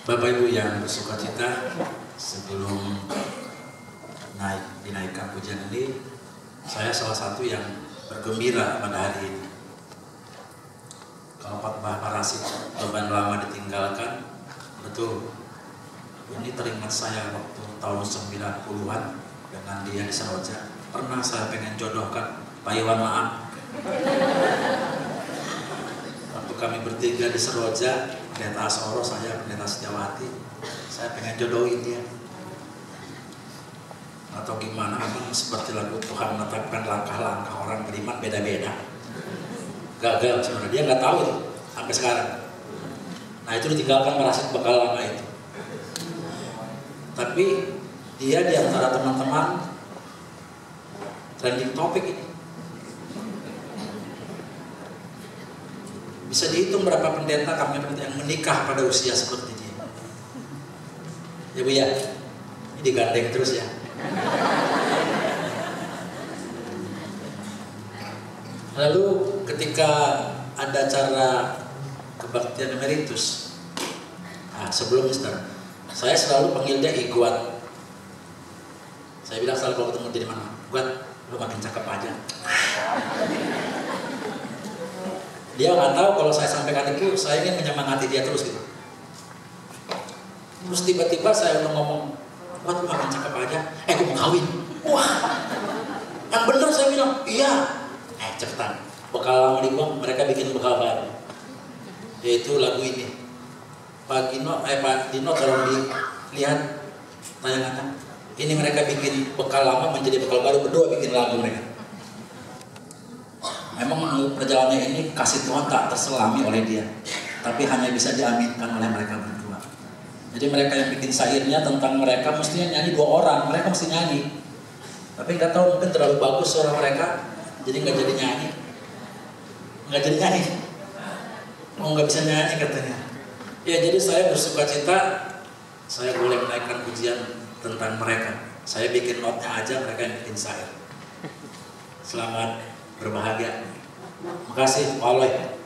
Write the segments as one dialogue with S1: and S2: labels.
S1: Bapak Ibu yang bersuka cita, sebelum naik dinaikkan pujian ini, saya salah satu yang bergembira pada hari ini. Kalau khotbah parasit beban lama ditinggalkan, betul. Ini teringat saya waktu tahun 90-an dengan dia di Seroja. Pernah saya pengen jodohkan Pak Iwan Maaf. Waktu kami bertiga di Seroja, pendeta Asoro, saya pendeta Setiawati, saya pengen jodohin dia. Atau gimana, memang seperti lagu Tuhan menetapkan langkah-langkah orang beriman beda-beda. Gagal sebenarnya, dia nggak tahu itu sampai sekarang. Nah itu ditinggalkan merasit bakal lama itu. Tapi dia di antara teman-teman trending topik Bisa dihitung berapa pendeta kami yang menikah pada usia seperti dia. Ya Bu ya, ini digandeng terus ya. Lalu ketika ada acara kebaktian emeritus, nah, sebelum Mister, saya selalu panggil dia Iguat. Saya bilang selalu kalau ketemu di mana, Iguat, lu makin cakep aja. Dia nggak tahu kalau saya sampaikan itu, saya ingin menyemangati dia terus gitu. Terus tiba-tiba saya udah ngomong, Iguat lu makin cakep aja, eh gue mau kawin. Wah, yang benar saya bilang, iya. Eh cepetan, bekal lama gua, mereka bikin bekal baru. Yaitu lagu ini. Pak Gino, eh Pak Dino tolong dilihat tayangannya. Ini mereka bikin bekal lama menjadi bekal baru berdua bikin lagu mereka. Memang perjalanannya ini kasih Tuhan tak terselami oleh dia, tapi hanya bisa diaminkan oleh mereka berdua. Jadi mereka yang bikin syairnya tentang mereka mestinya nyanyi dua orang, mereka mesti nyanyi. Tapi nggak tahu mungkin terlalu bagus suara mereka, jadi nggak jadi nyanyi, nggak jadi nyanyi. Oh nggak bisa nyanyi katanya. Ya jadi saya bersuka cita, saya boleh menaikkan pujian tentang mereka. Saya bikin notnya aja, mereka yang bikin saya. Selamat berbahagia. Makasih, oleh.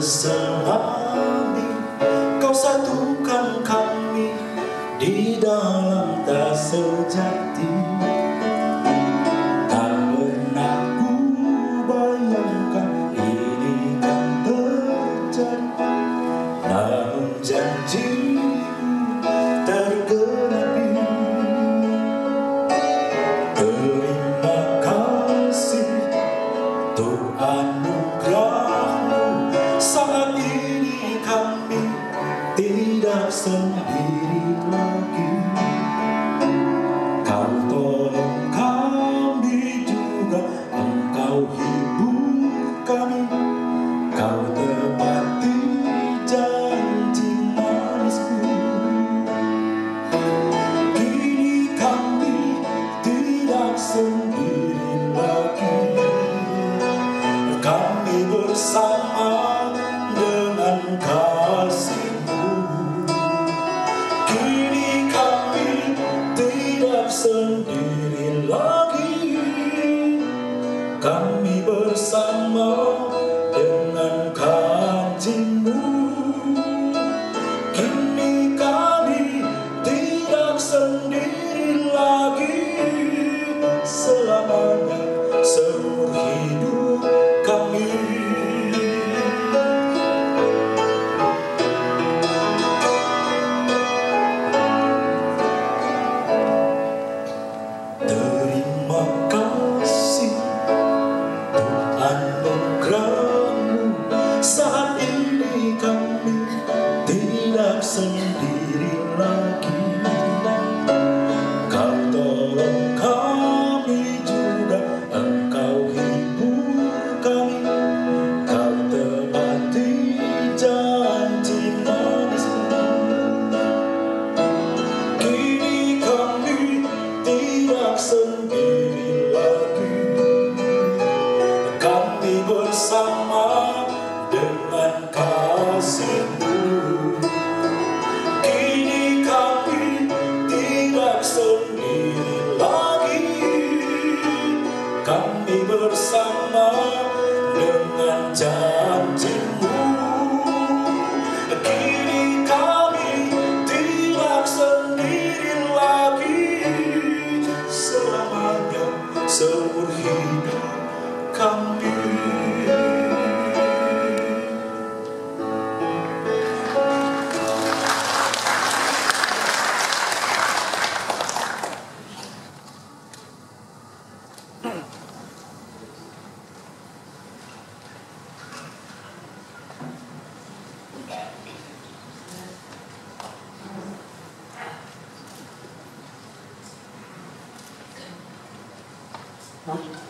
S2: Terselami Kau satukan kami di dalam tak sejati Tak Kau time.
S3: 好。